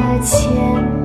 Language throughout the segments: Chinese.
的牵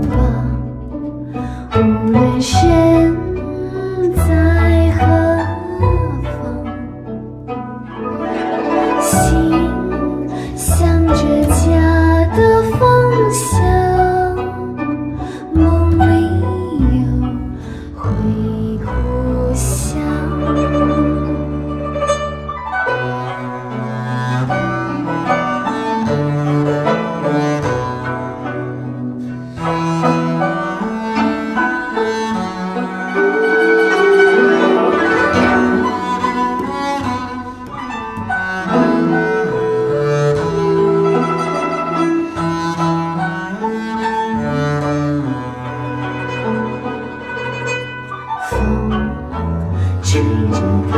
吹着她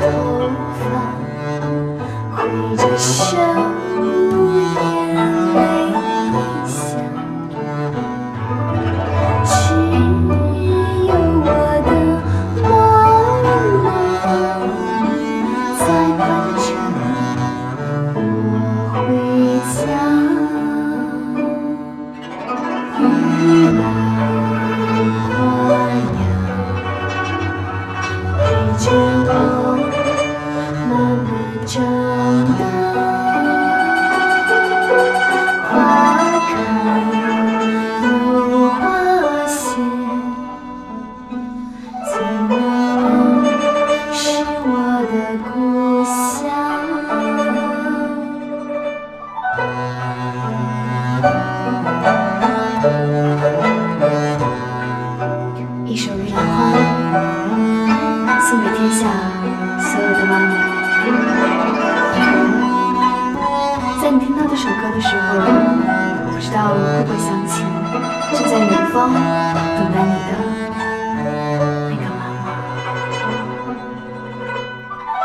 的头发，挥着手，眼泪下。只有我的妈妈在盼着我回家。陪着这首歌的时候，不知道会不会想起正在远方等待你的那个妈妈。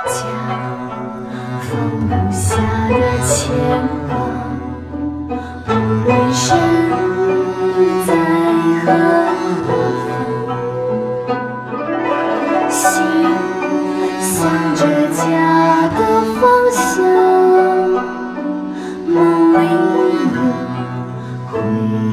家放不下的牵挂，无论身在何 Amen.